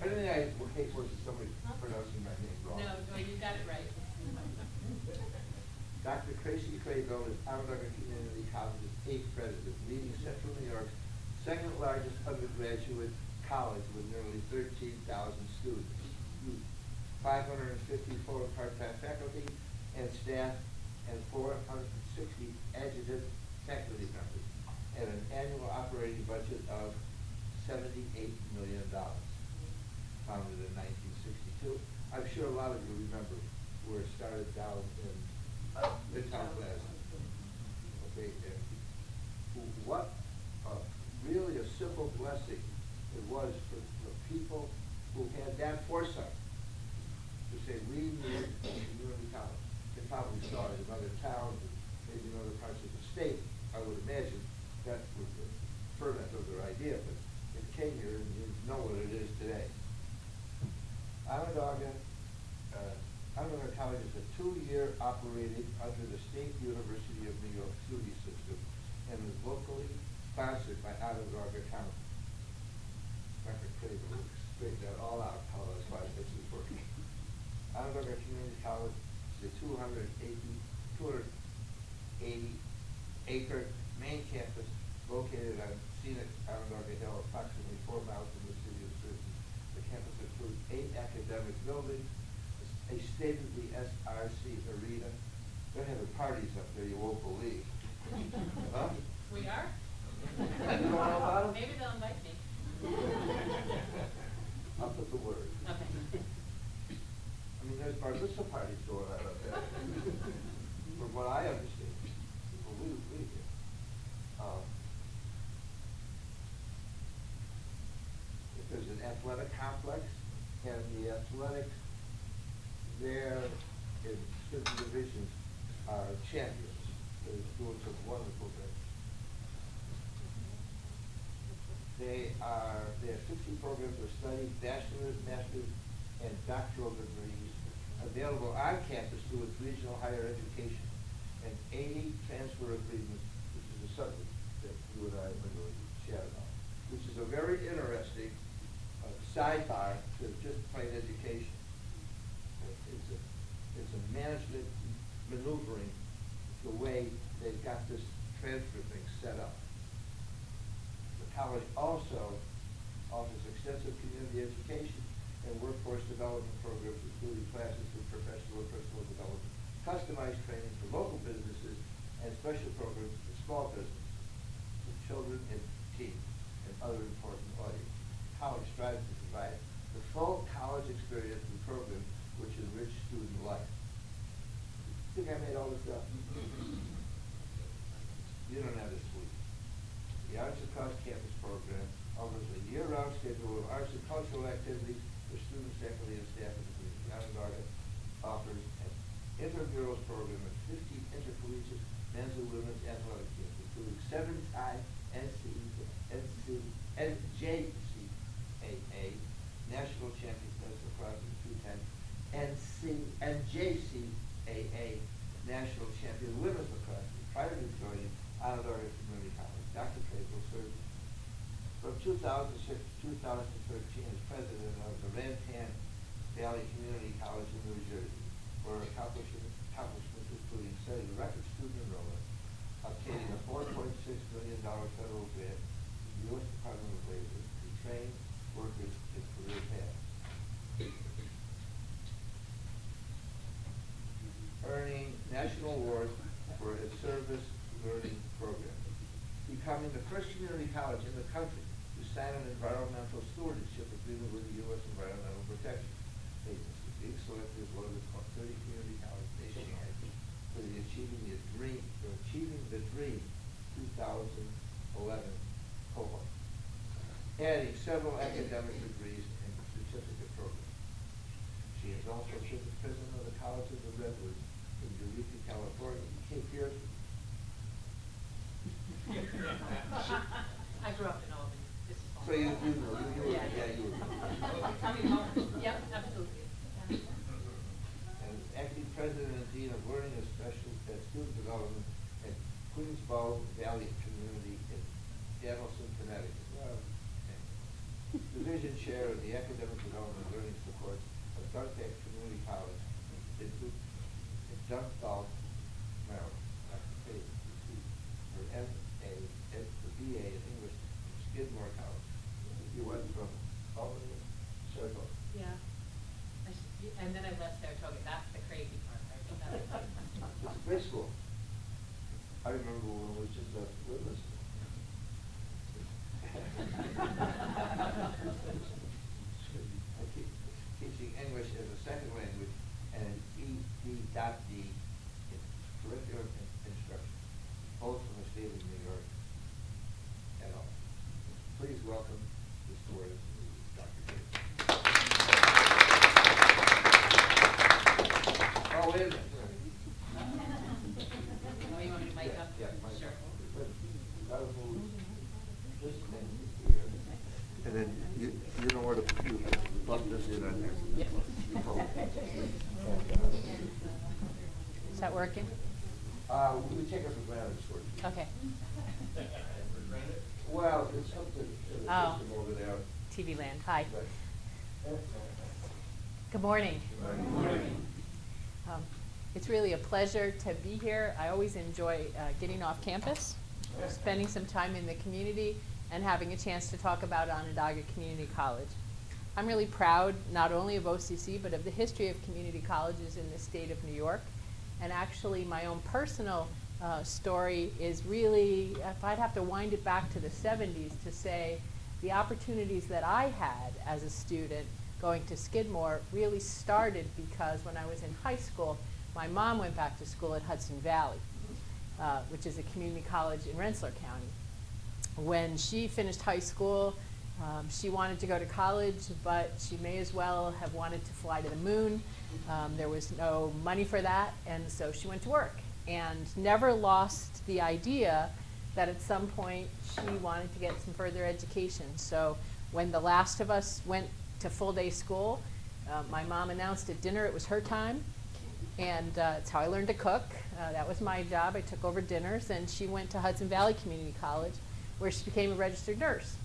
I don't think I would hate worse if somebody pronouncing my name wrong. No, no, you got it right. Dr. Casey Crabill is Onondaga Community College's eighth president, leading Central New York's second largest undergraduate college with nearly 13,000 students, 554 part-time faculty and staff, and 460 adjunct faculty members, and an annual operating budget of 78 I'm sure a lot of you remember where it started down in Midtown Plaza. Okay, and what, uh, really a simple blessing it was for the people who had that foresight to say, we need a community college. They probably saw it in other towns, and maybe in other parts of the state, I would imagine, that was the ferment of their idea, but it came here and you know what it is today. Onondaga, uh, Onondaga College is a two-year operated under the State University of New York SUNY system and is locally sponsored by Onondaga County. Dr. Crabill will straighten that all out, how that's why this is working. Onondaga Community College is a 280 280 acre main campus located on scenic Onondaga Hill, approximately four miles from the city of Jersey. The campus includes eight academic buildings, a state-of-the-SRC arena. They're having parties up there you won't believe. Huh? We are? You know about 'em? Maybe they'll invite me. I'll put the word. Okay. I mean, there's bar mitzvah parties going on up there. From what I understand, people we, hear. Um, There's an athletic complex, and the athletics there in certain divisions are champions. They're doing some wonderful things. They are, they have sixty programs of study, bachelor's, master's, and doctoral degrees available on campus through its regional higher education, and eighty transfer agreements, which is a subject that you and I are going to chat about, which is a very interesting uh, sidebar to just plain education. Management maneuvering, the way they've got this transfer thing set up. The college also offers extensive community education and workforce development programs, including classes for professional and personal development, customized training for local businesses, and special programs for small businesses, for children and teens, and other important audiences. College strives to provide the full college experience and program which enrich student life. Think I made all this up? You don't have this week. The Arts and Across Campus program offers a year-round schedule of arts and cultural activities for students, faculty, and staff of the community. Onondaga offers an intramurals program and fifty intercollegiate men's and women's athletic teams, including seven-time NC, NC, NJCAA national champions men's lacrosse and two-time NC, NJCAA national champion women's lacrosse. Prior to joining Onondaga Community College, Dr. Crabill served from 2006 to 2013 as president of the Raritan Valley Community College in New Jersey, for accomplishments, accomplishments including setting a record student enrollment, obtaining a $4.6 million federal grant from the U.S. Department of Labor to train workers in career paths. Earning national awards for its service learning program becoming the first community college in the country to sign an environmental stewardship agreement with the U.S. Environmental Protection Agency. Being selected as one of the top thirty community colleges nationwide for the Achieving the Dream, for Achieving the Dream two thousand eleven cohort. Adding several academic degrees and certificate programs. She is also assistant president of the College of the Redwoods in Eureka, California. Cape Fear, So you, you you, you, yeah, yeah, you. Coming over. Yep, absolutely. And acting president and dean of learning and special and student development at Quinebaug Valley Community in Danielson, Connecticut. Wow. Division chair of the academic development and learning support of Thursday Community College. Institute Is that working? Uh, we take it for granted, sort of. Okay. Well, it's up to, to the Oh. system over there. TV land, hi. but- Good morning. Good morning. Um, It's really a pleasure to be here. I always enjoy uh, getting off campus, spending some time in the community, and having a chance to talk about Onondaga Community College. I'm really proud not only of OCC, but of the history of community colleges in the state of New York. And actually, my own personal uh, story is really, if I'd have to wind it back to the 70s to say, the opportunities that I had as a student going to Skidmore really started because when I was in high school, my mom went back to school at Hudson Valley, uh, which is a community college in Rensselaer County. When she finished high school, um, she wanted to go to college, but she may as well have wanted to fly to the moon. Um, there was no money for that, and so she went to work and never lost the idea that at some point she wanted to get some further education. So when the last of us went to full day school, uh, my mom announced at dinner it was her time, and uh, it's how I learned to cook. Uh, that was my job. I took over dinners, and she went to Hudson Valley Community College, where she became a registered nurse.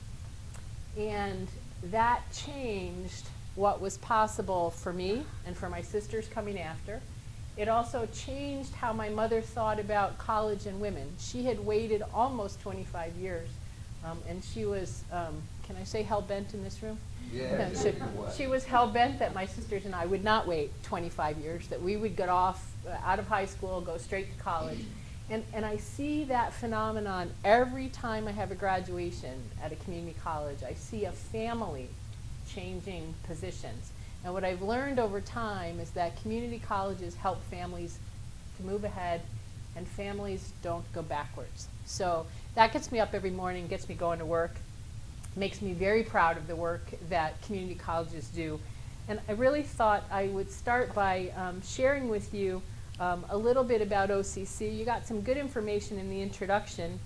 And that changed what was possible for me and for my sisters coming after. It also changed how my mother thought about college and women. She had waited almost 25 years, um, and she was, um, can I say hell bent in this room? Yeah. She, she was hell bent that my sisters and I would not wait 25 years, that we would get off uh, out of high school, go straight to college. And, and I see that phenomenon every time I have a graduation at a community college. I see a family changing positions. And what I've learned over time is that community colleges help families to move ahead and families don't go backwards. So that gets me up every morning, gets me going to work, makes me very proud of the work that community colleges do. And I really thought I would start by um, sharing with you um, a little bit about OCC. You got some good information in the introduction,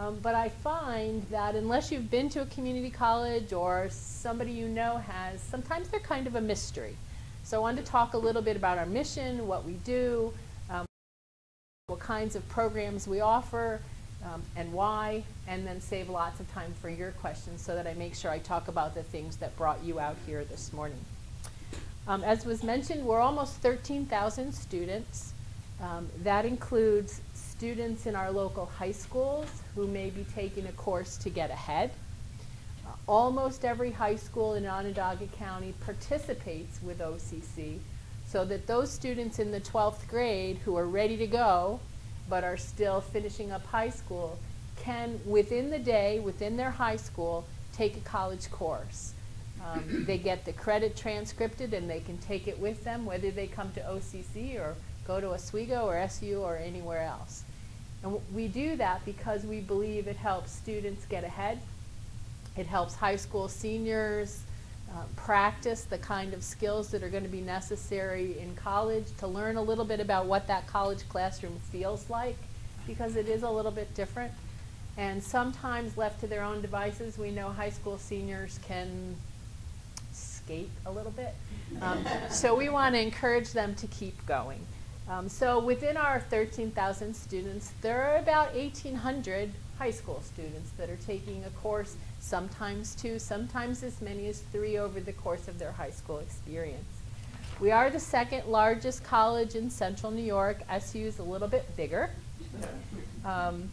um, but I find that unless you've been to a community college or somebody you know has, sometimes they're kind of a mystery. So I wanted to talk a little bit about our mission, what we do, um, what kinds of programs we offer, um, and why, and then save lots of time for your questions so that I make sure I talk about the things that brought you out here this morning. Um, as was mentioned, we're almost 13,000 students. Um, that includes students in our local high schools who may be taking a course to get ahead. Uh, almost every high school in Onondaga County participates with OCC so that those students in the 12th grade who are ready to go but are still finishing up high school can, within the day, within their high school, take a college course. Um, they get the credit transcripted and they can take it with them, whether they come to OCC or go to Oswego or SU or anywhere else. And we do that because we believe it helps students get ahead. It helps high school seniors uh, practice the kind of skills that are going to be necessary in college to learn a little bit about what that college classroom feels like because it is a little bit different. And sometimes left to their own devices, we know high school seniors can skate a little bit. Um, so we want to encourage them to keep going. Um, so within our 13,000 students, there are about 1,800 high school students that are taking a course, sometimes two, sometimes as many as three over the course of their high school experience. We are the second largest college in central New York. SU is a little bit bigger. Um,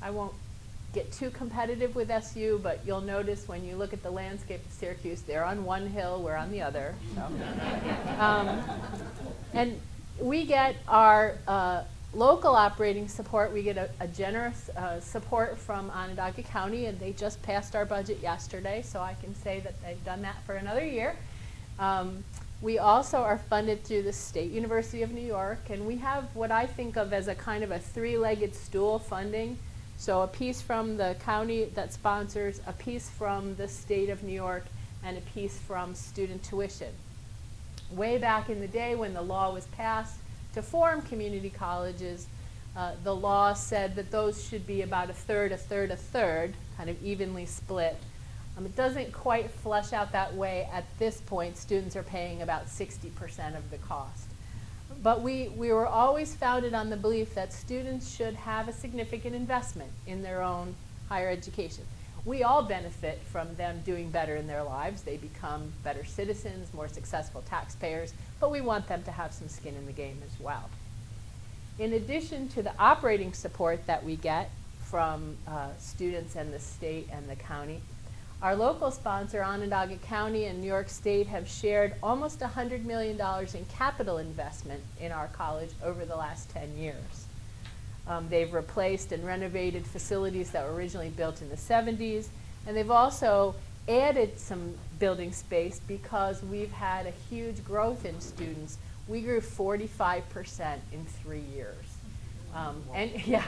I won't get too competitive with SU, but you'll notice when you look at the landscape of Syracuse, they're on one hill, we're on the other. So. Um, and we get our uh, local operating support. We get a, a generous uh, support from Onondaga County, and they just passed our budget yesterday, so I can say that they've done that for another year. Um, we also are funded through the State University of New York, and we have what I think of as a kind of a three-legged stool funding. So a piece from the county that sponsors, a piece from the state of New York, and a piece from student tuition. Way back in the day when the law was passed to form community colleges, uh, the law said that those should be about a third, a third, a third, kind of evenly split. Um, it doesn't quite flush out that way at this point. Students are paying about 60% of the cost. But we, we were always founded on the belief that students should have a significant investment in their own higher education. We all benefit from them doing better in their lives. They become better citizens, more successful taxpayers, but we want them to have some skin in the game as well. In addition to the operating support that we get from uh, students and the state and the county, our local sponsor, Onondaga County and New York State, have shared almost $100 million in capital investment in our college over the last 10 years. Um, they've replaced and renovated facilities that were originally built in the 70s, and they've also added some building space because we've had a huge growth in students. We grew 45% in three years. Um, and yeah,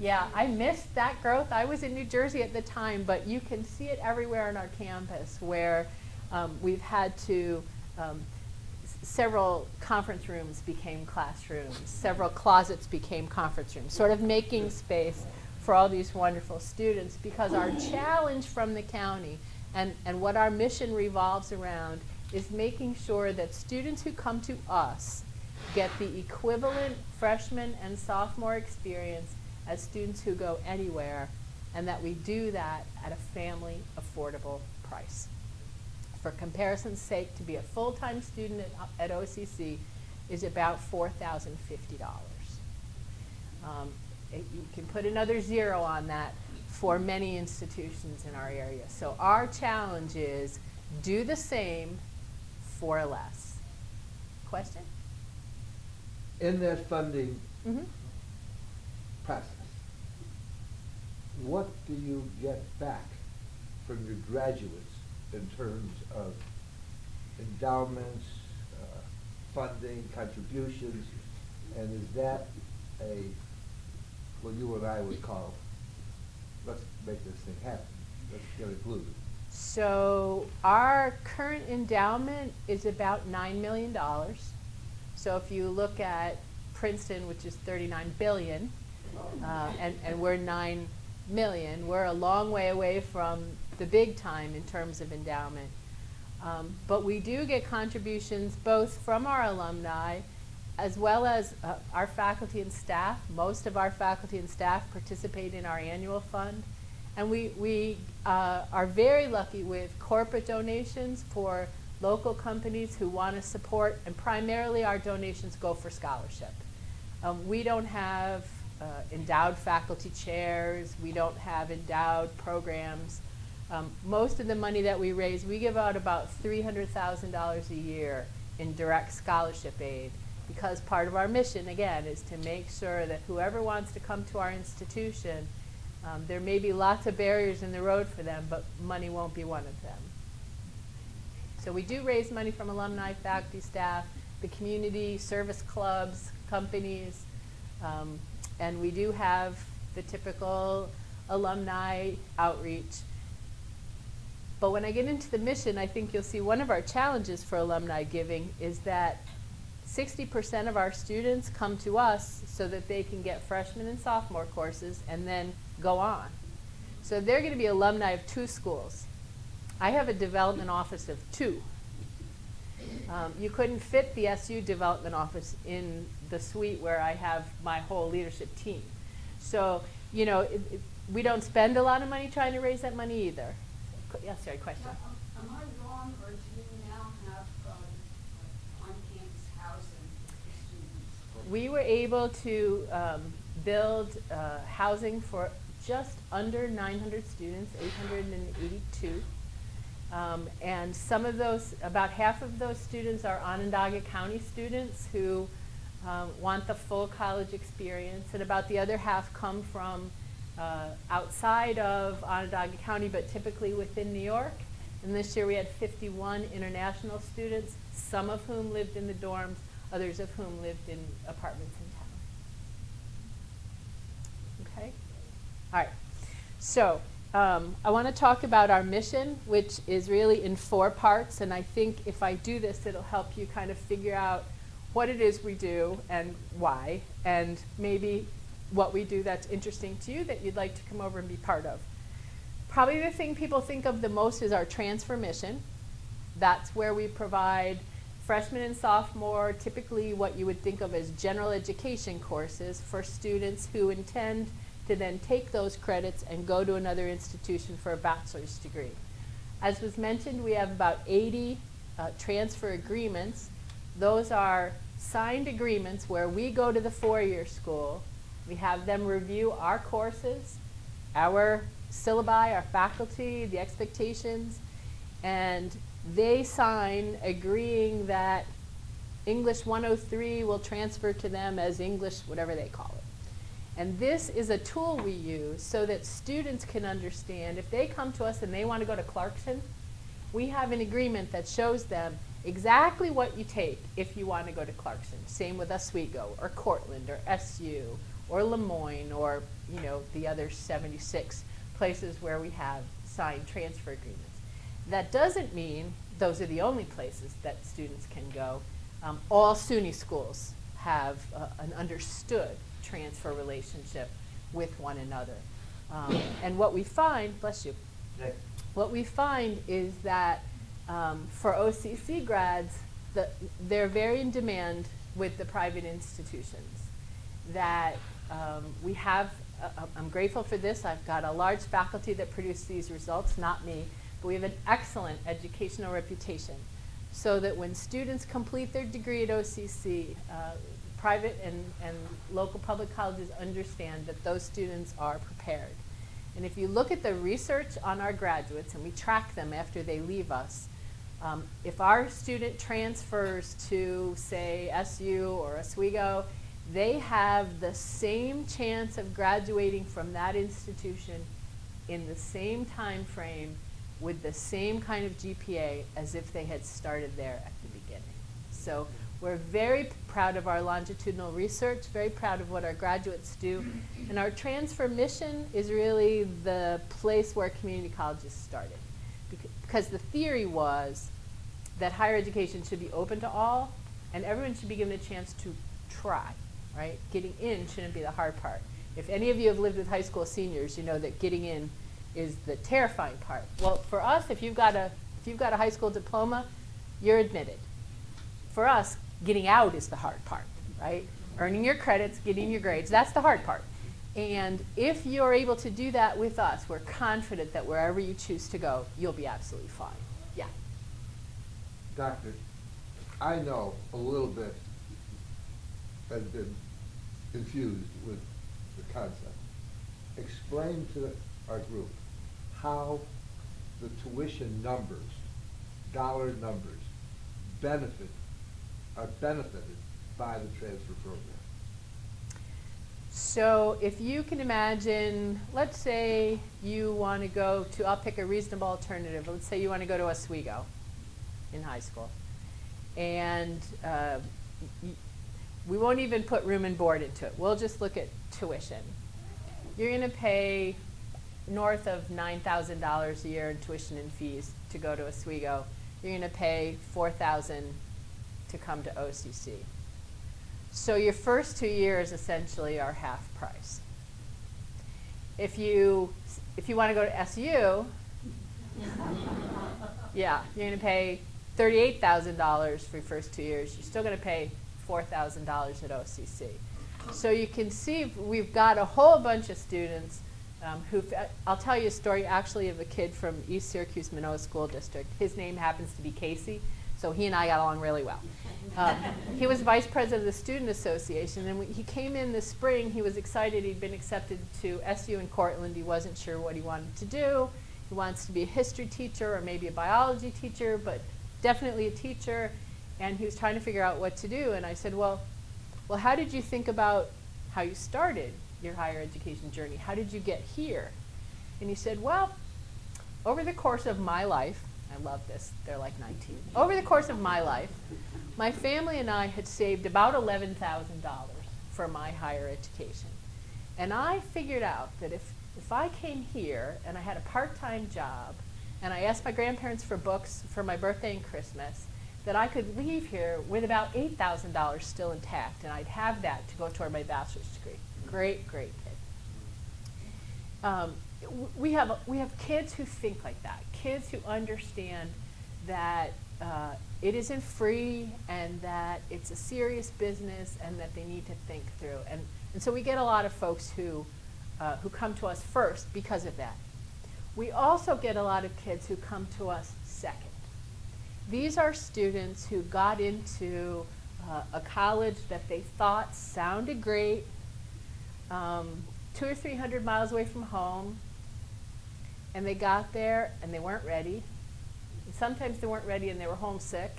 yeah, I missed that growth. I was in New Jersey at the time, but you can see it everywhere on our campus where um, we've had to, um, several conference rooms became classrooms, several closets became conference rooms, sort of making space for all these wonderful students because our challenge from the county and, and what our mission revolves around is making sure that students who come to us get the equivalent freshman and sophomore experience as students who go anywhere, and that we do that at a family affordable price. For comparison's sake, to be a full-time student at, at OCC is about $4,050. Um, it, you can put another zero on that for many institutions in our area. So our challenge is do the same for less. Question? In that funding Mm-hmm. process, what do you get back from your graduates in terms of endowments, uh, funding, contributions? And is that a, what you and I would call, let's make this thing happen, let's get it glued? So our current endowment is about $9 million. So if you look at Princeton, which is 39 billion, uh, and, and we're 9 million, we're a long way away from the big time in terms of endowment. Um, but we do get contributions both from our alumni as well as uh, our faculty and staff. Most of our faculty and staff participate in our annual fund. And we, we uh, are very lucky with corporate donations for local companies who want to support, and primarily our donations go for scholarship. Um, we don't have uh, endowed faculty chairs, we don't have endowed programs. Um, most of the money that we raise, we give out about $300,000 a year in direct scholarship aid because part of our mission, again, is to make sure that whoever wants to come to our institution, um, there may be lots of barriers in the road for them, but money won't be one of them. So we do raise money from alumni, faculty, staff, the community, service clubs, companies, um, and we do have the typical alumni outreach. But when I get into the mission, I think you'll see one of our challenges for alumni giving is that 60% of our students come to us so that they can get freshman and sophomore courses and then go on. So they're going to be alumni of two schools. I have a development office of two. Um, you couldn't fit the SU development office in the suite where I have my whole leadership team. So, you know, it, it, we don't spend a lot of money trying to raise that money either yes, sorry, question. Am I wrong, or do you now have um, on-campus housing students? We were able to um, build uh, housing for just under 900 students, 882. Um, and some of those, about half of those students are Onondaga County students who um, want the full college experience, and about the other half come from uh, outside of Onondaga County, but typically within New York. And this year we had 51 international students, some of whom lived in the dorms, others of whom lived in apartments in town. Okay? All right. So um, I want to talk about our mission, which is really in four parts. And I think if I do this, it'll help you kind of figure out what it is we do and why, and maybe what we do that's interesting to you that you'd like to come over and be part of. Probably the thing people think of the most is our transfer mission. That's where we provide freshmen and sophomore, typically what you would think of as general education courses for students who intend to then take those credits and go to another institution for a bachelor's degree. As was mentioned, we have about 80 uh, transfer agreements. Those are signed agreements where we go to the four-year school, we have them review our courses, our syllabi, our faculty, the expectations, and they sign agreeing that English 103 will transfer to them as English, whatever they call it. And this is a tool we use so that students can understand if they come to us and they want to go to Clarkson, we have an agreement that shows them exactly what you take if you want to go to Clarkson. Same with Oswego or Cortland or SU or Le Moyne or you know the other 76 places where we have signed transfer agreements. That doesn't mean those are the only places that students can go. Um, all SUNY schools have uh, an understood transfer relationship with one another. Um, and what we find, bless you, what we find is that um, for OCC grads, the, they're very in demand with the private institutions. That um, we have, uh, uh, I'm grateful for this, I've got a large faculty that produce these results, not me, but we have an excellent educational reputation. So that when students complete their degree at OCC, uh, private and, and local public colleges understand that those students are prepared. And if you look at the research on our graduates, and we track them after they leave us, um, if our student transfers to, say, SU or Oswego, they have the same chance of graduating from that institution in the same time frame with the same kind of GPA as if they had started there at the beginning. So we're very proud of our longitudinal research, very proud of what our graduates do. And our transfer mission is really the place where community colleges started. Because the theory was that higher education should be open to all, and everyone should be given a chance to try, right? Getting in shouldn't be the hard part. If any of you have lived with high school seniors, you know that getting in is the terrifying part. Well, for us, if you've got a, if you've got a high school diploma, you're admitted. For us, getting out is the hard part, right? Earning your credits, getting your grades, that's the hard part. And if you're able to do that with us, we're confident that wherever you choose to go, you'll be absolutely fine. Yeah. Doctor, I know a little bit, and been confused with the concept. Explain to our group how the tuition numbers, dollar numbers, benefit, are benefited by the transfer program. So if you can imagine, let's say you want to go to, I'll pick a reasonable alternative. Let's say you want to go to Oswego in high school. And uh, we won't even put room and board into it. We'll just look at tuition. You're going to pay north of $9,000 a year in tuition and fees to go to Oswego. You're going to pay 4000 to come to OCC. So your first two years essentially are half price. If you, if you want to go to SU, yeah, you're going to pay $38,000 for your first two years. You're still going to pay $4,000 at OCC. So you can see we've got a whole bunch of students um, who, I'll tell you a story actually of a kid from East Syracuse Minoa School District. His name happens to be Casey, so he and I got along really well. Um, he was vice president of the Student Association, and when he came in this spring. He was excited. He'd been accepted to SU in Cortland. He wasn't sure what he wanted to do. He wants to be a history teacher or maybe a biology teacher, but definitely a teacher. And he was trying to figure out what to do. And I said, well, well, how did you think about how you started your higher education journey? How did you get here? And he said, well, over the course of my life, I love this, they're like 19. Over the course of my life, my family and I had saved about $11,000 for my higher education. And I figured out that if, if I came here and I had a part-time job and I asked my grandparents for books for my birthday and Christmas, that I could leave here with about $8,000 still intact and I'd have that to go toward my bachelor's degree. Great, great kid. Um, we have, we have kids who think like that, kids who understand that uh, it isn't free and that it's a serious business and that they need to think through. And, and so we get a lot of folks who, uh, who come to us first because of that. We also get a lot of kids who come to us second. These are students who got into uh, a college that they thought sounded great, um, two or three hundred miles away from home, and they got there and they weren't ready. Sometimes they weren't ready and they were homesick.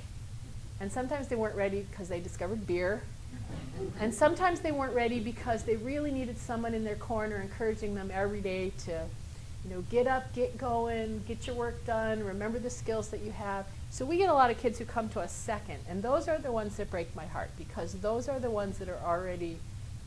And sometimes they weren't ready because they discovered beer. And sometimes they weren't ready because they really needed someone in their corner encouraging them every day to, you know, get up, get going, get your work done, remember the skills that you have. So we get a lot of kids who come to us second, and those are the ones that break my heart because those are the ones that are already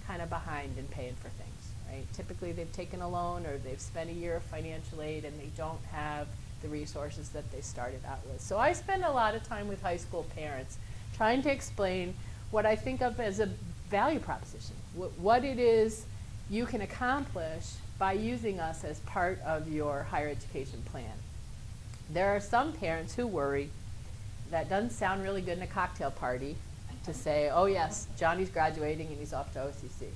kind of behind in paying for things, right? Typically they've taken a loan or they've spent a year of financial aid and they don't have the resources that they started out with. So I spend a lot of time with high school parents trying to explain what I think of as a value proposition, wh what it is you can accomplish by using us as part of your higher education plan. There are some parents who worry that doesn't sound really good in a cocktail party to say, oh yes, Johnny's graduating and he's off to OCC.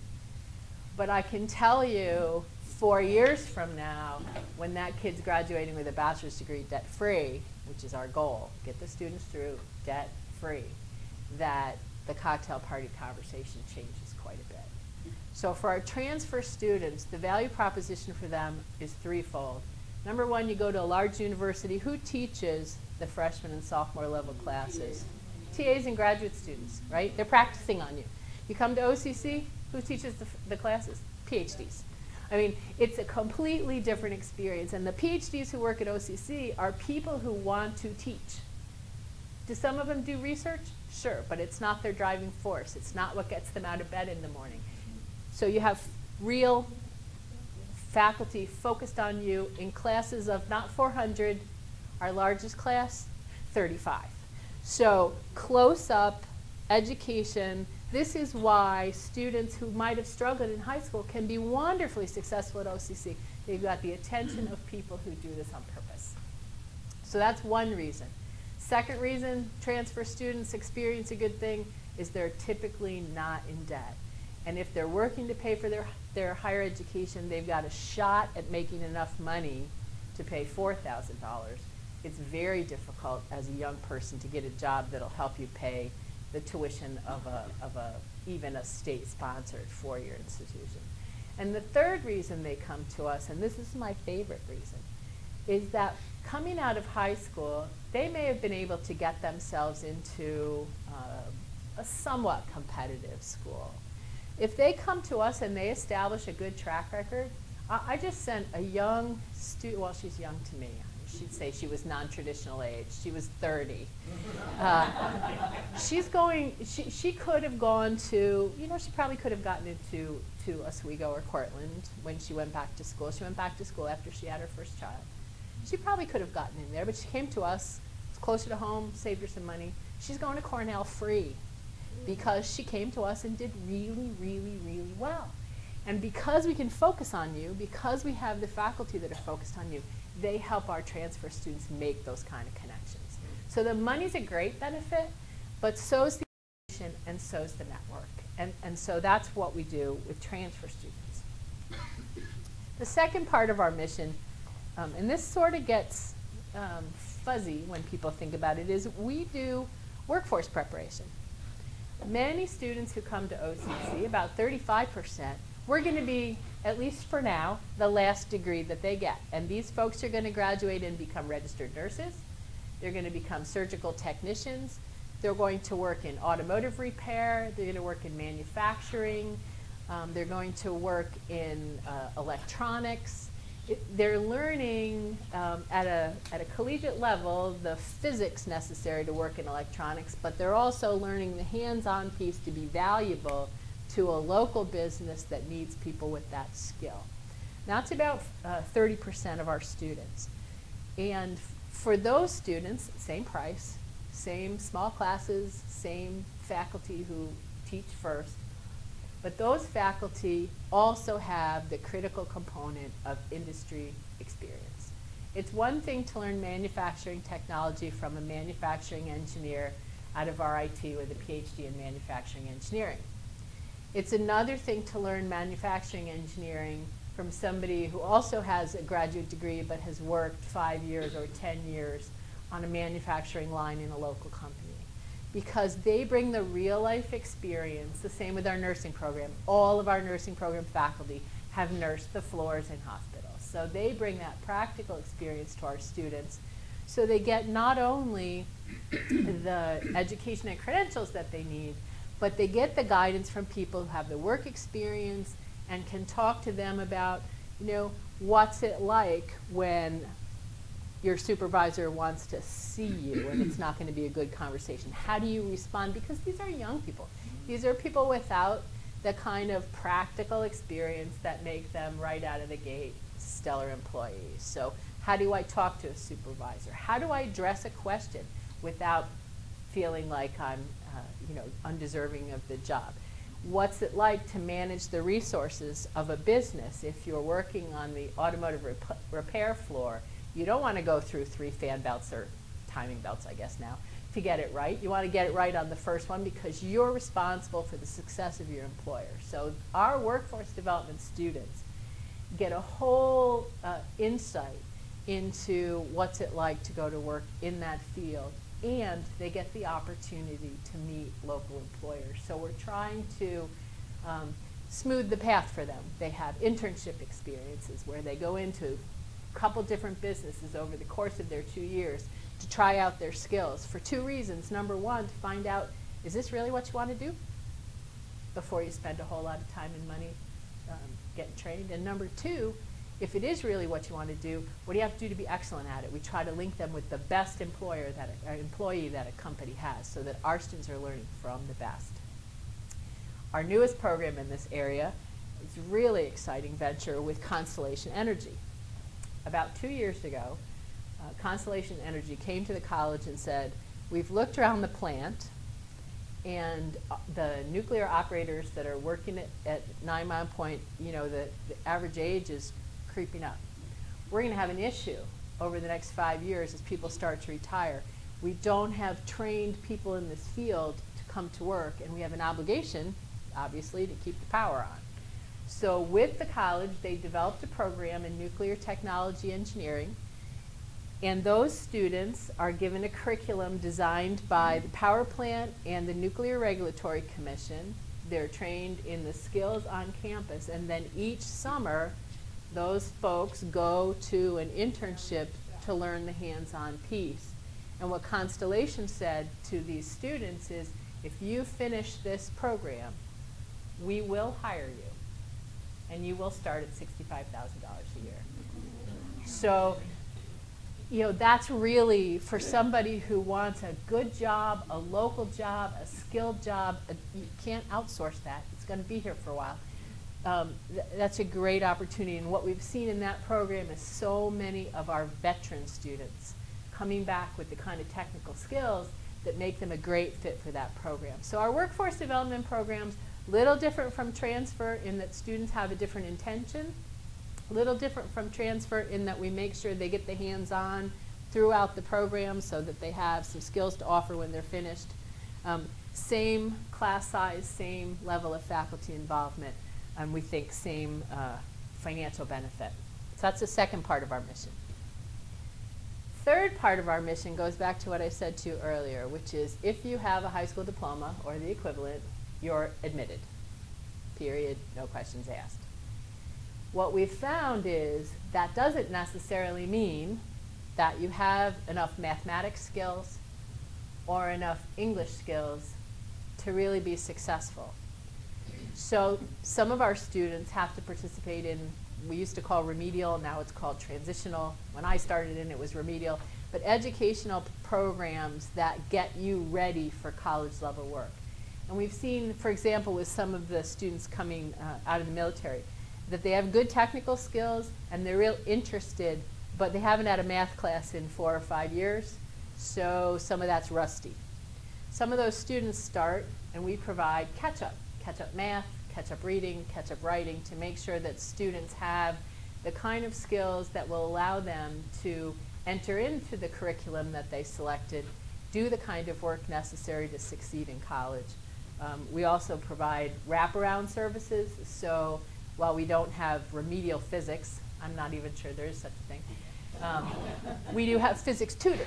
But I can tell you four years from now, when that kid's graduating with a bachelor's degree debt free, which is our goal, get the students through debt free, that the cocktail party conversation changes quite a bit. So for our transfer students, the value proposition for them is threefold. Number one, you go to a large university. Who teaches the freshman and sophomore level classes? TAs and graduate students, right? They're practicing on you. You come to OCC, who teaches the, the classes? PhDs. I mean, it's a completely different experience. And the PhDs who work at OCC are people who want to teach. Do some of them do research? Sure, but it's not their driving force. It's not what gets them out of bed in the morning. So you have real faculty focused on you in classes of not 400, our largest class, 35. So close up education this is why students who might have struggled in high school can be wonderfully successful at OCC. They've got the attention of people who do this on purpose. So that's one reason. Second reason transfer students experience a good thing is they're typically not in debt. And if they're working to pay for their, their higher education, they've got a shot at making enough money to pay $4,000. It's very difficult as a young person to get a job that'll help you pay the tuition of a, of a, even a state-sponsored four-year institution. And the third reason they come to us, and this is my favorite reason, is that coming out of high school, they may have been able to get themselves into uh, a somewhat competitive school. If they come to us and they establish a good track record, I, I just sent a young student, well, she's young to me, she'd say she was non-traditional age. She was 30. Uh, she's going, she, she could have gone to, you know, she probably could have gotten into to Oswego or Cortland when she went back to school. She went back to school after she had her first child. She probably could have gotten in there, but she came to us, it's closer to home, saved her some money. She's going to Cornell free because she came to us and did really, really, really well. And because we can focus on you, because we have the faculty that are focused on you, they help our transfer students make those kind of connections. So the money's a great benefit, but so is the education and so is the network. And, and so that's what we do with transfer students. The second part of our mission, um, and this sort of gets um, fuzzy when people think about it, is we do workforce preparation. Many students who come to OCC, about 35%, we're going to be, at least for now, the last degree that they get. And these folks are going to graduate and become registered nurses. They're going to become surgical technicians. They're going to work in automotive repair. They're going to work in manufacturing. Um, they're going to work in uh, electronics. They're learning um, at, a, at a collegiate level the physics necessary to work in electronics, but they're also learning the hands-on piece to be valuable to a local business that needs people with that skill. That's about 30% of our students. And for those students, same price, same small classes, same faculty who teach first, but those faculty also have the critical component of industry experience. It's one thing to learn manufacturing technology from a manufacturing engineer out of RIT with a PhD in manufacturing engineering. It's another thing to learn manufacturing engineering from somebody who also has a graduate degree but has worked five years or 10 years on a manufacturing line in a local company because they bring the real life experience, the same with our nursing program. All of our nursing program faculty have nursed the floors in hospitals. So they bring that practical experience to our students. So they get not only the education and credentials that they need, but they get the guidance from people who have the work experience and can talk to them about, you know, what's it like when your supervisor wants to see you and it's not going to be a good conversation. How do you respond? Because these are young people. These are people without the kind of practical experience that make them right out of the gate stellar employees. So how do I talk to a supervisor? How do I address a question without feeling like I'm, uh, you know, undeserving of the job? What's it like to manage the resources of a business if you're working on the automotive rep repair floor you don't want to go through three fan belts or timing belts, I guess now, to get it right. You want to get it right on the first one because you're responsible for the success of your employer. So our workforce development students get a whole uh, insight into what's it like to go to work in that field and they get the opportunity to meet local employers. So we're trying to um, smooth the path for them. They have internship experiences where they go into couple different businesses over the course of their two years to try out their skills for two reasons. Number one, to find out, is this really what you want to do? Before you spend a whole lot of time and money um, getting trained. And number two, if it is really what you want to do, what do you have to do to be excellent at it? We try to link them with the best employer that a, uh, employee that a company has so that our students are learning from the best. Our newest program in this area is a really exciting venture with Constellation Energy about two years ago, uh, Constellation Energy came to the college and said, we've looked around the plant and uh, the nuclear operators that are working at, at Nine Mile Point, you know, the, the average age is creeping up. We're going to have an issue over the next five years as people start to retire. We don't have trained people in this field to come to work, and we have an obligation, obviously, to keep the power on. So with the college, they developed a program in nuclear technology engineering. And those students are given a curriculum designed by the power plant and the Nuclear Regulatory Commission. They're trained in the skills on campus. And then each summer, those folks go to an internship to learn the hands-on piece. And what Constellation said to these students is, if you finish this program, we will hire you and you will start at $65,000 a year. So, you know, that's really for somebody who wants a good job, a local job, a skilled job. A, you can't outsource that. It's going to be here for a while. Um, th that's a great opportunity. And what we've seen in that program is so many of our veteran students coming back with the kind of technical skills that make them a great fit for that program. So our workforce development programs Little different from transfer in that students have a different intention. Little different from transfer in that we make sure they get the hands-on throughout the program so that they have some skills to offer when they're finished. Um, same class size, same level of faculty involvement, and we think same uh, financial benefit. So that's the second part of our mission. third part of our mission goes back to what I said to you earlier, which is if you have a high school diploma or the equivalent, you're admitted. Period, no questions asked. What we've found is that doesn't necessarily mean that you have enough mathematics skills or enough English skills to really be successful. So some of our students have to participate in, we used to call remedial, now it's called transitional. When I started in, it was remedial. But educational programs that get you ready for college level work. And we've seen, for example, with some of the students coming uh, out of the military, that they have good technical skills and they're real interested, but they haven't had a math class in four or five years, so some of that's rusty. Some of those students start and we provide catch-up, catch-up math, catch-up reading, catch-up writing to make sure that students have the kind of skills that will allow them to enter into the curriculum that they selected, do the kind of work necessary to succeed in college. Um, we also provide wraparound services, so while we don't have remedial physics, I'm not even sure there is such a thing, um, we do have physics tutors.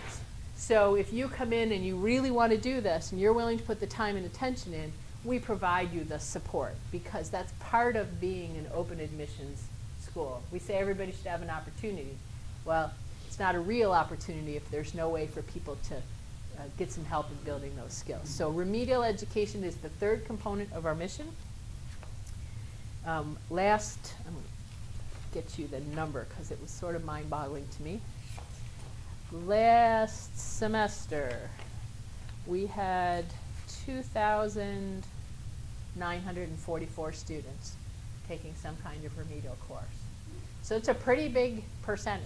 So if you come in and you really want to do this and you're willing to put the time and attention in, we provide you the support because that's part of being an open admissions school. We say everybody should have an opportunity. Well, it's not a real opportunity if there's no way for people to uh, get some help in building those skills. So remedial education is the third component of our mission. Um, last, I'm going to get you the number because it was sort of mind-boggling to me. Last semester, we had 2,944 students taking some kind of remedial course. So it's a pretty big percentage.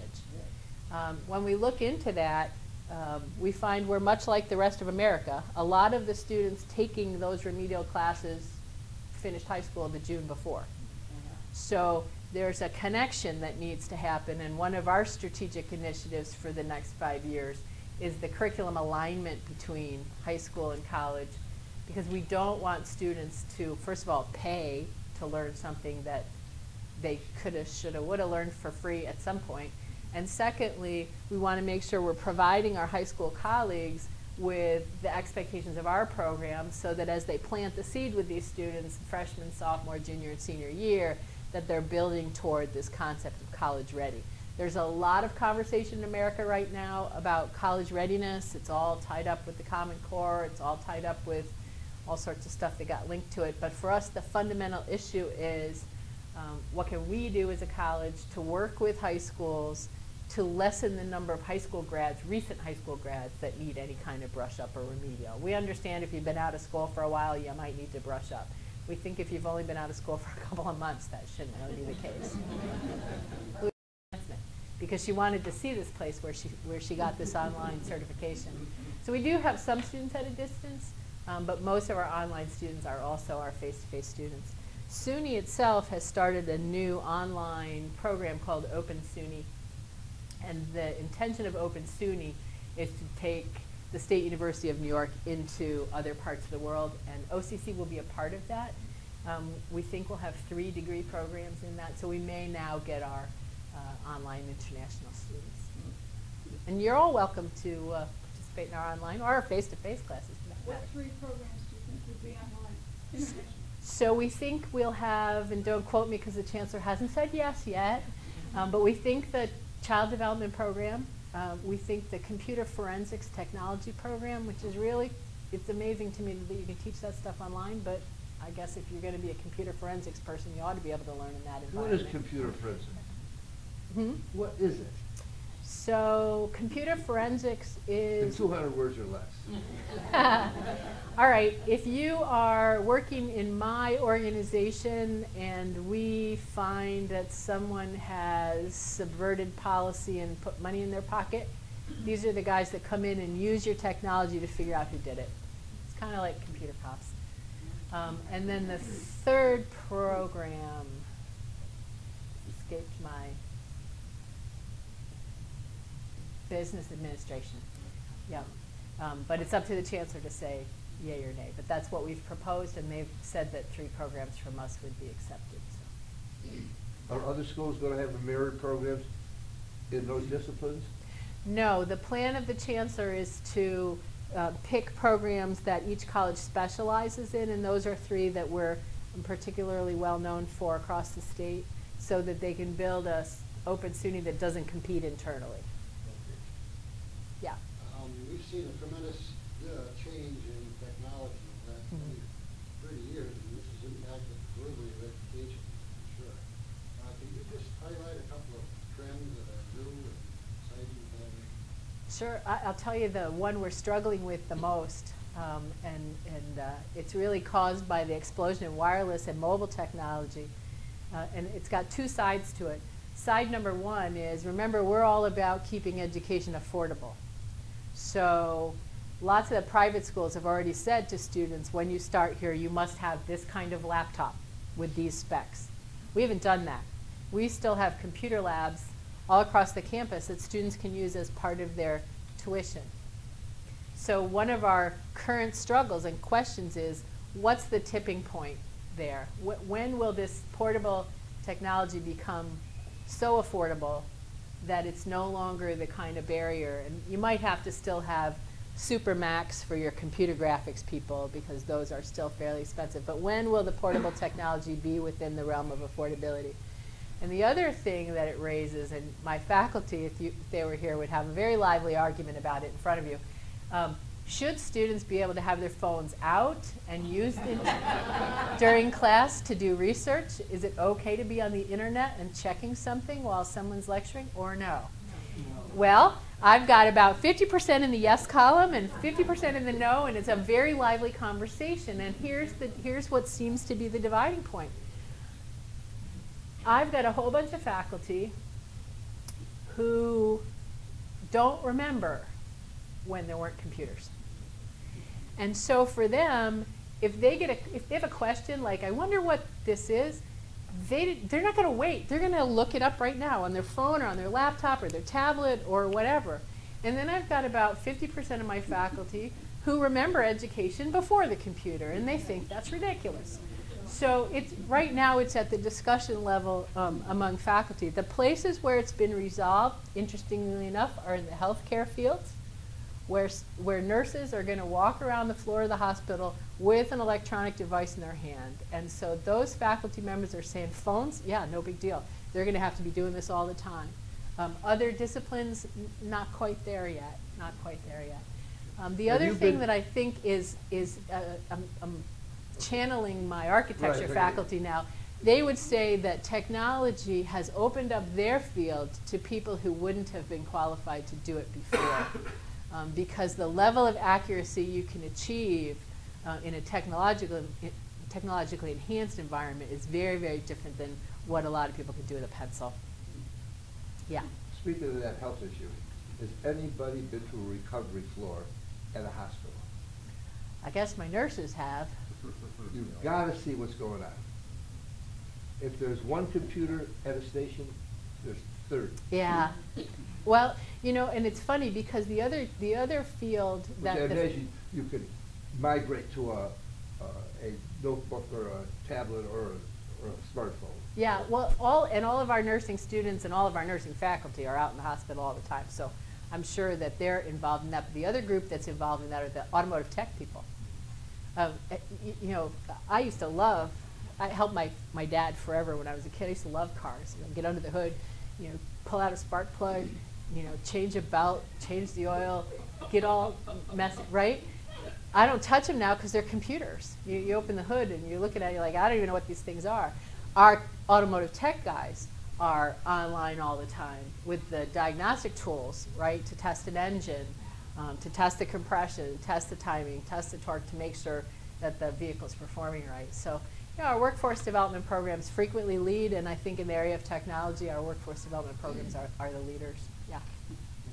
Um, when we look into that, um, we find we're much like the rest of America. A lot of the students taking those remedial classes finished high school the June before. So there's a connection that needs to happen, and one of our strategic initiatives for the next five years is the curriculum alignment between high school and college, because we don't want students to, first of all, pay to learn something that they coulda, shoulda, woulda learned for free at some point. And secondly, we want to make sure we're providing our high school colleagues with the expectations of our program so that as they plant the seed with these students, freshman, sophomore, junior, and senior year, that they're building toward this concept of college ready. There's a lot of conversation in America right now about college readiness. It's all tied up with the Common Core. It's all tied up with all sorts of stuff that got linked to it. But for us, the fundamental issue is um, what can we do as a college to work with high schools to lessen the number of high school grads, recent high school grads, that need any kind of brush up or remedial. We understand if you've been out of school for a while, you might need to brush up. We think if you've only been out of school for a couple of months, that shouldn't really be the case. because she wanted to see this place where she, where she got this online certification. So we do have some students at a distance, um, but most of our online students are also our face-to-face students. SUNY itself has started a new online program called Open SUNY. And the intention of Open SUNY is to take the State University of New York into other parts of the world, and OCC will be a part of that. Um, we think we'll have three degree programs in that, so we may now get our uh, online international students. And you're all welcome to uh, participate in our online or our face-to-face classes. What three programs do you think would be online? International. So we think we'll have, and don't quote me because the chancellor hasn't said yes yet, um, but we think the child development program, uh, we think the computer forensics technology program, which is really, it's amazing to me that you can teach that stuff online, but I guess if you're going to be a computer forensics person, you ought to be able to learn in that environment. What is computer forensics? Hmm? What is it? So computer forensics In is. two hundred words or less. All right, if you are working in my organization and we find that someone has subverted policy and put money in their pocket, these are the guys that come in and use your technology to figure out who did it. It's kind of like computer cops. Um, and then the third program escaped my business administration. Yeah. Um, but it's up to the chancellor to say yay or nay. But that's what we've proposed, and they've said that three programs from us would be accepted. So. Are other schools gonna have merit programs in those disciplines? No, the plan of the chancellor is to uh, pick programs that each college specializes in, and those are three that we're particularly well-known for across the state, so that they can build a s- open SUNY that doesn't compete internally. Yeah. Um, we've seen a tremendous, uh, change in technology in the last Mhm. twenty, thirty years, and this has impacted the delivery of education, for sure. Uh, can you just highlight a couple of trends that are new and exciting happening? Sure, I, I'll tell you the one we're struggling with the most, um, and, and, uh, it's really caused by the explosion in wireless and mobile technology. Uh, and it's got two sides to it. Side number one is, remember, we're all about keeping education affordable. So, lots of the private schools have already said to students, when you start here, you must have this kind of laptop with these specs. We haven't done that. We still have computer labs all across the campus that students can use as part of their tuition. So one of our current struggles and questions is, what's the tipping point there? Wh- when will this portable technology become so affordable that it's no longer the kind of barrier? And you might have to still have super Macs for your computer graphics people because those are still fairly expensive. But when will the portable technology be within the realm of affordability? And the other thing that it raises, and my faculty, if, you, if they were here, would have a very lively argument about it in front of you. Um, should students be able to have their phones out and used in, during class to do research? Is it okay to be on the internet and checking something while someone's lecturing, or no? Well, I've got about 50% in the yes column and 50% in the no, and it's a very lively conversation. And here's, the, here's what seems to be the dividing point. I've got a whole bunch of faculty who don't remember when there weren't computers. And so for them, if they get a, if they have a question like, I wonder what this is, they, they're not going to wait. They're going to look it up right now on their phone or on their laptop or their tablet or whatever. And then I've got about 50% of my faculty who remember education before the computer, and they think that's ridiculous. So it's right now it's at the discussion level um, among faculty. The places where it's been resolved, interestingly enough, are in the healthcare fields, where where nurses are going to walk around the floor of the hospital with an electronic device in their hand, and so those faculty members are saying phones, yeah, no big deal. They're going to have to be doing this all the time. Um, other disciplines, n- not quite there yet. Not quite there yet. Um, the Have other thing that I think is is uh, I'm, I'm channeling my architecture Right, right. faculty now. They would say that technology has opened up their field to people who wouldn't have been qualified to do it before, um, because the level of accuracy you can achieve uh, in a technological, technologically enhanced environment is very, very different than what a lot of people can do with a pencil. Yeah. Speaking of that health issue, has anybody been to a recovery floor at a hospital? I guess my nurses have. You've gotta see what's going on. If there's one computer at a station, there's thirty. Yeah. Well, you know, and it's funny because the other the other field Which that I imagine you could migrate to a, a- a notebook or a tablet or a, or a smartphone. Yeah, well, all, and all of our nursing students and all of our nursing faculty are out in the hospital all the time, so I'm sure that they're involved in that. But the other group that's involved in that are the automotive tech people. Eh, you know, I used to love, I helped my, my dad forever when I was a kid. I used to love cars, you know, get under the hood, you know, pull out a spark plug, you know, change a belt, change the oil, get all messy, right? I don't touch them now because they're computers. You, you open the hood and you're looking at it, you're like, I don't even know what these things are. Our automotive tech guys are online all the time with the diagnostic tools, right, to test an engine, um, to test the compression, test the timing, test the torque to make sure that the vehicle is performing right. So, you know, our workforce development programs frequently lead, and I think in the area of technology, our workforce development programs are, are the leaders. Yeah.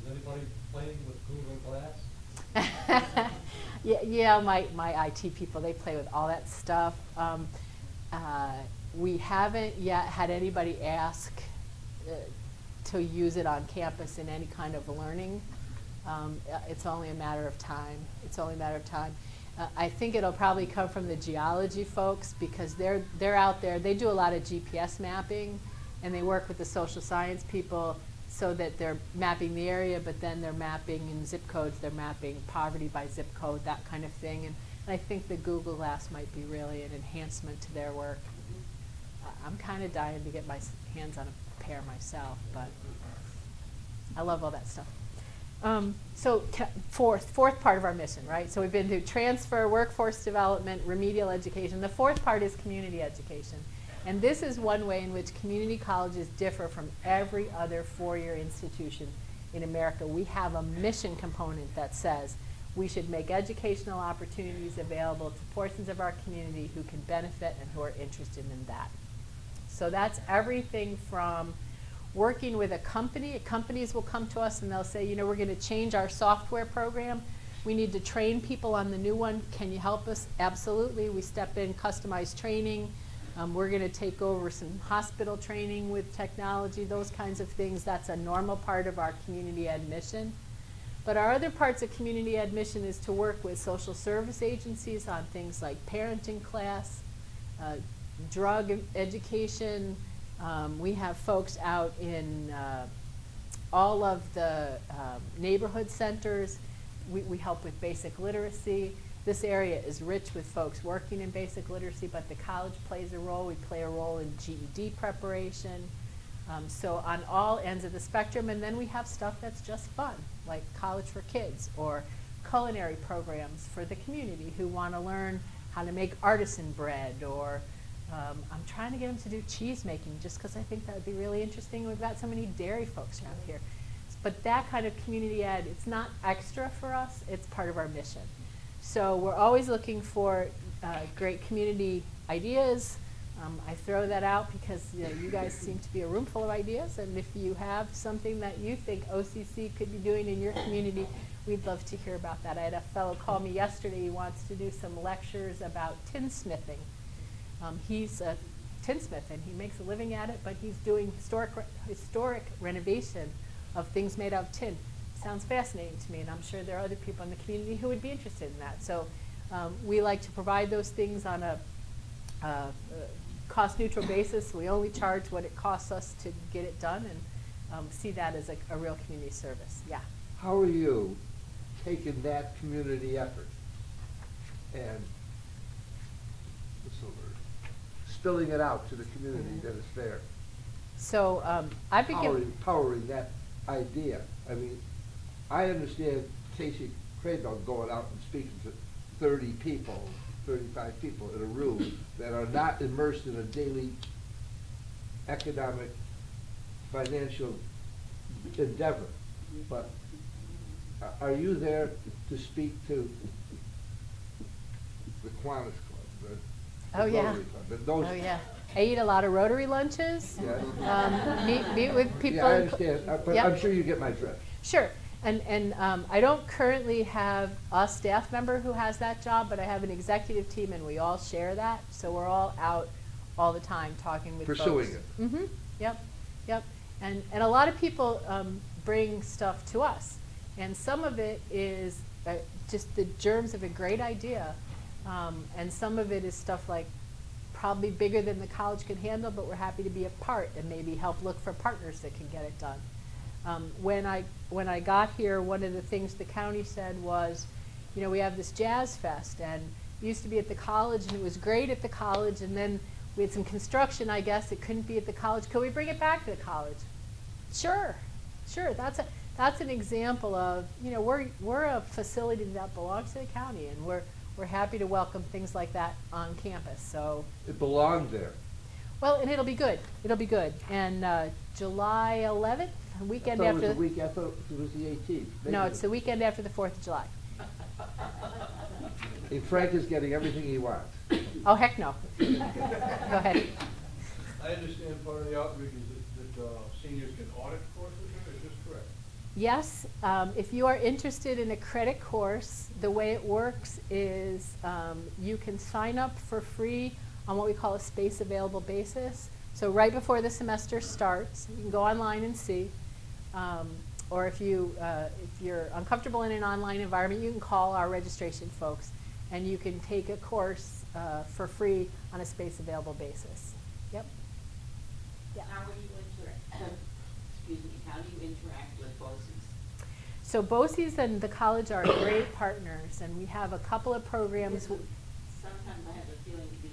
Is anybody playing with Google Glass? yeah, yeah. My my IT people they play with all that stuff. Um, uh, we haven't yet had anybody ask uh, to use it on campus in any kind of learning. Um, uh, it's only a matter of time. It's only a matter of time. Uh, I think it'll probably come from the geology folks because they're they're out there. They do a lot of GPS mapping, and they work with the social science people so that they're mapping the area, but then they're mapping in zip codes, they're mapping poverty by zip code, that kind of thing. And, and I think the Google Glass might be really an enhancement to their work. I'm kind of dying to get my hands on a pair myself, but I love all that stuff. Um, so fourth, fourth part of our mission, right? So we've been through transfer, workforce development, remedial education. The fourth part is community education. And this is one way in which community colleges differ from every other four-year institution in America. We have a mission component that says we should make educational opportunities available to portions of our community who can benefit and who are interested in that. So that's everything from working with a company. Companies will come to us and they'll say, you know, we're going to change our software program. We need to train people on the new one. Can you help us? Absolutely. We step in, customized training. Um, we're going to take over some hospital training with technology, those kinds of things. That's a normal part of our community admission. But our other parts of community admission is to work with social service agencies on things like parenting class, uh, drug education. Um, we have folks out in uh, all of the um, neighborhood centers. We, we help with basic literacy. This area is rich with folks working in basic literacy, but the college plays a role. We play a role in GED preparation. Um, so on all ends of the spectrum, and then we have stuff that's just fun, like College for Kids or culinary programs for the community who want to learn how to make artisan bread or um, I'm trying to get them to do cheese making just because I think that would be really interesting. We've got so many dairy folks around here. But that kind of community ed, it's not extra for us, it's part of our mission. So we're always looking for uh, great community ideas. Um, I throw that out because you, know, you guys seem to be a room full of ideas, and if you have something that you think OCC could be doing in your community, we'd love to hear about that. I had a fellow call me yesterday. He wants to do some lectures about tinsmithing. Um, he's a tinsmith and he makes a living at it, but he's doing historic re- historic renovation of things made out of tin. Sounds fascinating to me, and I'm sure there are other people in the community who would be interested in that. So um, we like to provide those things on a uh, uh, cost neutral basis. We only charge what it costs us to get it done, and um, see that as a, a real community service. Yeah. How are you taking that community effort and, spilling it out to the community that is there? So um, I've been. Powering, powering that idea. I mean, I understand Casey Crabill going out and speaking to thirty people, thirty-five people in a room that are not immersed in a daily economic, financial endeavor. But are you there to speak to the Kiwanis Club, the- the Oh, yeah. Rotary Club, and those? Oh, yeah. I eat a lot of Rotary lunches. Yes. Um, meet, meet with people. Yeah, I in- understand, uh, but. I'm sure you get my drift. Sure. And, and um, I don't currently have a staff member who has that job, but I have an executive team and we all share that. So we're all out all the time talking with folks. Pursuing it. Mm-hmm, yep, yep. And, and a lot of people um, bring stuff to us. And some of it is uh, just the germs of a great idea. Um, and some of it is stuff like probably bigger than the college can handle, but we're happy to be a part and maybe help look for partners that can get it done. Um, when I when I got here, one of the things the county said was, you know, we have this jazz fest, and it used to be at the college, and it was great at the college, and then we had some construction, I guess, it couldn't be at the college. Could we bring it back to the college? Sure, sure. That's a that's an example of you know we're we're a facility that belongs to the county, and we're we're happy to welcome things like that on campus. So It belonged there. well, and it'll be good. It'll be good. And uh, July 11th, weekend I thought it after was the the week, I thought it was the eighteenth. no, it's the weekend after the 4th of July. And Frank is getting everything he wants. Oh heck no. Go ahead. I understand part of the outreach is that, that uh, seniors can audit courses here, is this correct? Yes, um, if you are interested in a credit course, the way it works is um, you can sign up for free on what we call a space available basis. So right before the semester starts, you can go online and see. Um, or if you uh, if you're uncomfortable in an online environment, you can call our registration folks, and you can take a course uh, for free on a space available basis. Yep. Yeah. How are you into it? excuse me, how do you interact? So BOCES and the college are great partners, and we have a couple of programs. Sometimes I have a feeling the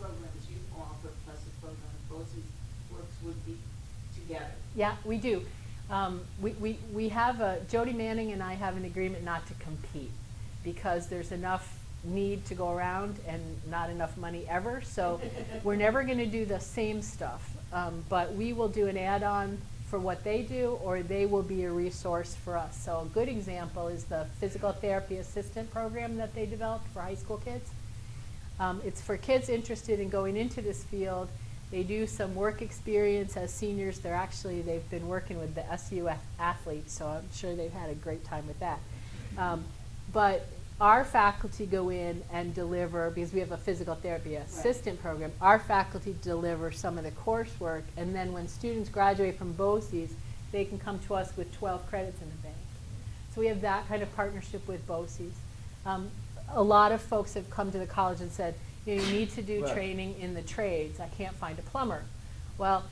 programs you offer plus the program BOCES works would be together. Yeah, we do. Um, we, we, we have a, Jody Manning and I have an agreement not to compete because there's enough need to go around and not enough money ever. So we're never going to do the same stuff. Um, but we will do an add-on for what they do or they will be a resource for us. So a good example is the physical therapy assistant program that they developed for high school kids. Um, it's for kids interested in going into this field. They do some work experience as seniors. They're actually, they've been working with the SU athletes, so I'm sure they've had a great time with that. Um, but our faculty go in and deliver, because we have a physical therapy assistant program, our faculty deliver some of the coursework, and then when students graduate from BOCES, they can come to us with 12 credits in the bank. So we have that kind of partnership with BOCES. Um, a lot of folks have come to the college and said, you know, you need to do Right. training in the trades. I can't find a plumber. Well,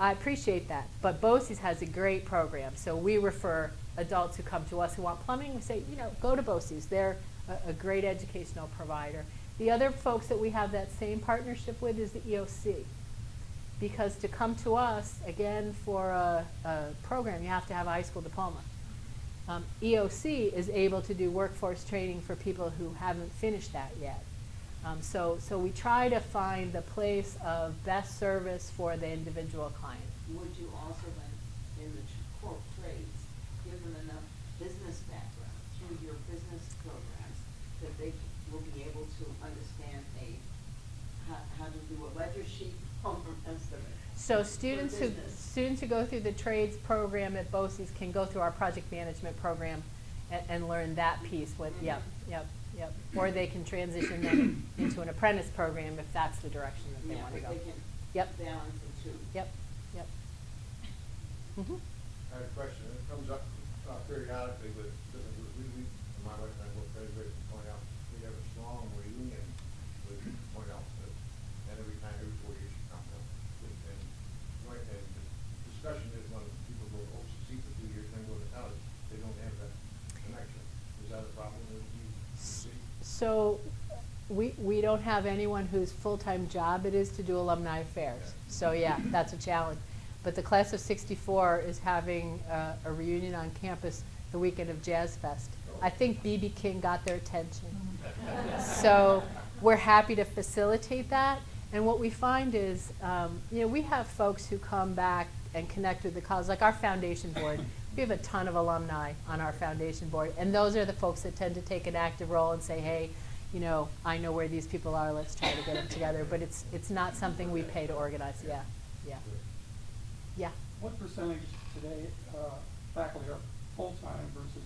I appreciate that, but BOCES has a great program. So we refer adults who come to us who want plumbing, we say, you know, go to BOCES. They're a, great educational provider. The other folks that we have that same partnership with is the EOC. Because to come to us, again, for a, a program, you have to have a high school diploma. Um, EOC is able to do workforce training for people who haven't finished that yet. Um, so, so we try to find the place of best service for the individual client. Would you also then, in the tr- core trades, give them enough business background through your business programs that they will be able to understand a, how, how to do a ledger sheet or estimate? So students who, students who go through the trades program at BOCES can go through our project management program and, and learn that piece with, yep, yep, yep. Or they can transition them into an apprentice program if that's the direction that they Yeah, wanna go. they can Yep. balance the two. Yep, yep. Mhm. I have a question, it comes up uh, periodically with, different we, we, my wife and I work very, very, to point out, we have a strong reunion with, point out that, and every time, every four years she comes up. And, and, right, and the discussion is when people go to OCC for two years, then go to college, they don't have that connection. Is that a problem that you see? So, we, we don't have anyone whose full-time job it is to do alumni affairs. So, yeah, that's a challenge. But the class of sixty-four is having uh, a reunion on campus the weekend of Jazz Fest. I think BB King got their attention. So, we're happy to facilitate that. And what we find is, um, you know, we have folks who come back and connect with the college, like our foundation board. We have a ton of alumni on our foundation board, and those are the folks that tend to take an active role and say, hey, you know, I know where these people are, let's try to get them together. But it's, it's not something we pay to organize, yeah, yeah. Yeah, What percentage today, uh, faculty are full-time versus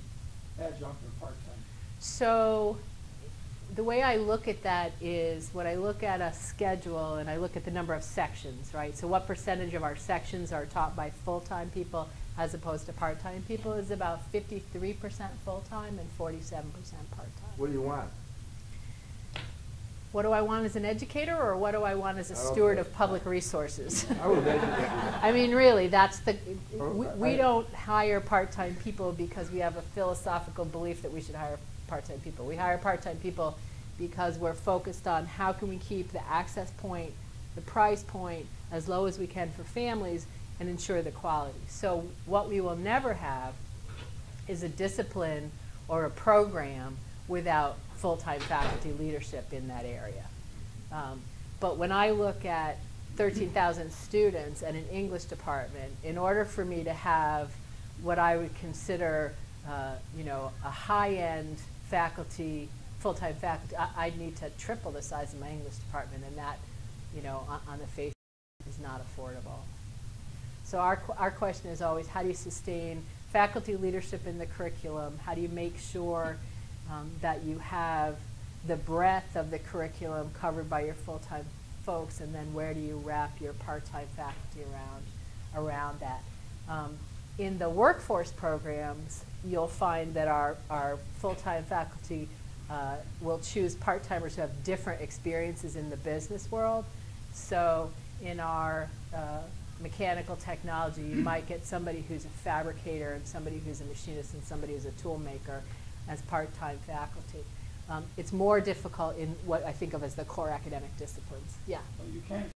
adjunct or part-time? So, the way I look at that is when I look at a schedule and I look at the number of sections, right? So what percentage of our sections are taught by full-time people as opposed to part-time people is about fifty-three percent full-time and forty-seven percent part-time. What do you want? What do I want as an educator or what do I want as a steward of public resources? I would I mean, really, that's the, we, Oh, we don't hire part-time people because we have a philosophical belief that we should hire part-time people. We hire part-time people because we're focused on how can we keep the access point, the price point as low as we can for families and ensure the quality. So what we will never have is a discipline or a program without full-time faculty leadership in that area. Um, But when I look at thirteen thousand students and an English department, in order for me to have what I would consider, uh, you know, a high-end faculty, full-time faculty, I, I'd need to triple the size of my English department, and that, you know, on, on the face is not affordable. So our, our question is always, how do you sustain faculty leadership in the curriculum? How do you make sure um, that you have the breadth of the curriculum covered by your full-time folks? And then where do you wrap your part-time faculty around, around that? Um, in the workforce programs, you'll find that our, our full-time faculty uh, will choose part-timers who have different experiences in the business world. So in our uh, mechanical technology, you might get somebody who's a fabricator and somebody who's a machinist and somebody who's a tool maker as part-time faculty. Um, it's more difficult in what I think of as the core academic disciplines. Yeah. Well,